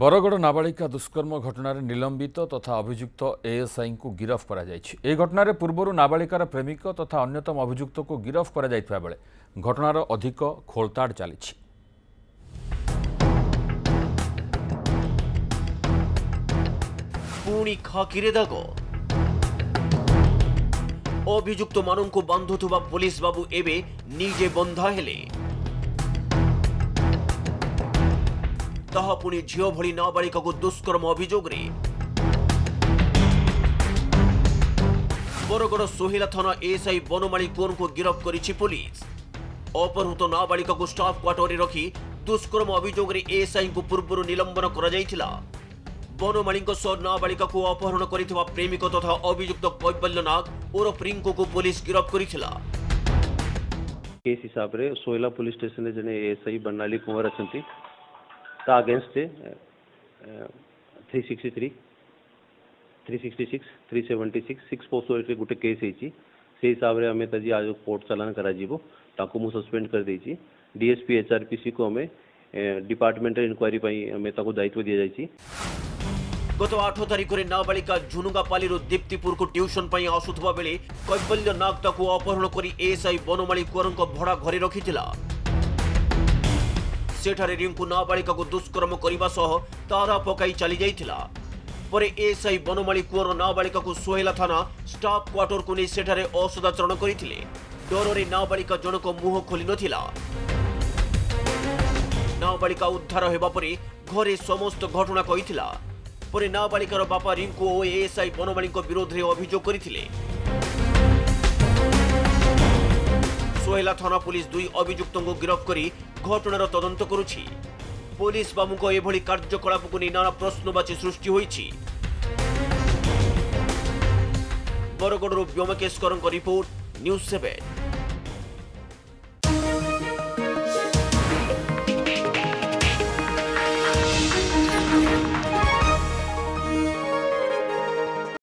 বরগড় নাবালিকা দুষ্কর্ম ঘটনার নিলম্বিত তথা অভিযুক্ত এএসআইঙ্কু গিরফ করা যাইছে এই ঘটনার পূর্বরু নাবালিকার প্রেমিক তথা অন্যতম অভিযুক্তকু গিরফ করা যাইতবা বেড়ে ঘটনার অধিক খোলতাড় চালিছে পুনি খাকিরে দাগ অভিযুক্ত মানুষ বাঁধুবা পুলিশ বাবু এবে নিজে বন্ধা হেলে ତହ ପୁଣି ଝିଅ ଭଳି ନାବାଳିକାକୁ ଦୁଷ୍କର୍ମ ଅଭିଯୋଗରେ ବରଗଡ଼ ସୋହିଲା ଥାନା ଏଏସ୍ଆଇ ବନମାଳି କୋରଙ୍କୁ ଗିରଫ କରିଛି ପୋଲିସ ଅପହୃତ ନାବାଳିକାକୁ ଷ୍ଟାଫ୍ କ୍ୱାର୍ଟରରେ ରଖି ଦୁଷ୍କର୍ମ ଅଭିଯୋଗରେ ଏଏସ୍ଆଇଙ୍କୁ ପୂର୍ବରୁ ନିଲମ୍ବନ କରାଯାଇଥିଲା ବନମାଳିଙ୍କ ସହ ନାବାଳିକାକୁ ଅପହରଣ କରିଥିବା ପ୍ରେମିକ ତଥା ଅଭିଯୁକ୍ତ କୈବଲ୍ୟ ନାଗ ଓରଫ ରିଙ୍କୁକୁ ପୋଲିସ ଗିରଫ କରିଥିଲା କେସ୍ ହିସାବରେ ସୋଇଲା ପୋଲିସ ଷ୍ଟେସନରେ ଜଣେ ଏଏସ୍ଆଇ ବର୍ଣ୍ଣାଲି କୁମାର ଅଛନ୍ତି against the uh, 363 366 376 6 પોસ્ટ એટલે ગોટે કેસ ହେଇଛି ସେଇ ହିସାବରେ ଆମେ ତାଜି ଆଜି କୋର୍ଟ ଚାଲାଣ କରାଯିବ ତାଙ୍କୁ ମୁଁ ସସ୍ପେଣ୍ଡ କରିଦେଇଛି ଡିଏସ୍ପି ଏଚ୍ଆର୍ପିସିକୁ ଆମେ ଡିପାର୍ଟମେଣ୍ଟାଲ ଇନକ୍ୱାରି ପାଇଁ ଆମେ ତାକୁ ଦାୟିତ୍ୱ ଦିଆଯାଇଛି ଗତ ଆଠ ତାରିଖରେ ନାବାଳିକା ଝୁନୁଙ୍ଗାପାଲିରୁ ଦୀପ୍ତିପୁରକୁ ଟ୍ୟୁସନ ପାଇଁ ଆସୁଥିବା ବେଳେ କୈବଲ୍ୟ ନାଗ ତାକୁ ଅପହରଣ କରି ଏଏସ୍ଆଇ ବନମାଳୀ କୁଅରଙ୍କ ଭଡ଼ା ଘରେ ରଖିଥିଲା ସେଠାରେ ରିଙ୍କୁ ନାବାଳିକାକୁ ଦୁଷ୍କର୍ମ କରିବା ସହ ତାରା ପକାଇ ଚାଲିଯାଇଥିଲା ପରେ ଏସ୍ଆଇ ବନମାଳି କୁଅର ନାବାଳିକାକୁ ସୋହେଲା ଥାନା ଷ୍ଟାଫ୍ କ୍ୱାର୍ଟରକୁ ନେଇ ସେଠାରେ ଅସଦାଚରଣ କରିଥିଲେ ଡରରେ ନାବାଳିକା ଜଣକ ମୁହଁ ଖୋଲି ନଥିଲା ନାବାଳିକା ଉଦ୍ଧାର ହେବା ପରେ ଘରେ ସମସ୍ତ ଘଟଣା କହିଥିଲା ପରେ ନାବାଳିକାର ବାପା ରିଙ୍କୁ ଓ ଏଏସ୍ଆଇ ବନମାଳିଙ୍କ ବିରୋଧରେ ଅଭିଯୋଗ କରିଥିଲେ କୋଇଲା ଥାନା ପୁଲିସ ଦୁଇ ଅଭିଯୁକ୍ତଙ୍କୁ ଗିରଫ କରି ଘଟଣାର ତଦନ୍ତ କରୁଛି ପୋଲିସ ବାବୁଙ୍କ ଏଭଳି କାର୍ଯ୍ୟକଳାପକୁ ନେଇ ନାନା ପ୍ରଶ୍ନବାଚୀ ସୃଷ୍ଟି ହୋଇଛି ବରଗଡ଼ରୁ ବ୍ୟୋମକେଶ୍ୱରଙ୍କ ରିପୋର୍ଟ ନ୍ୟୁଜ୍ ସେଭେନ୍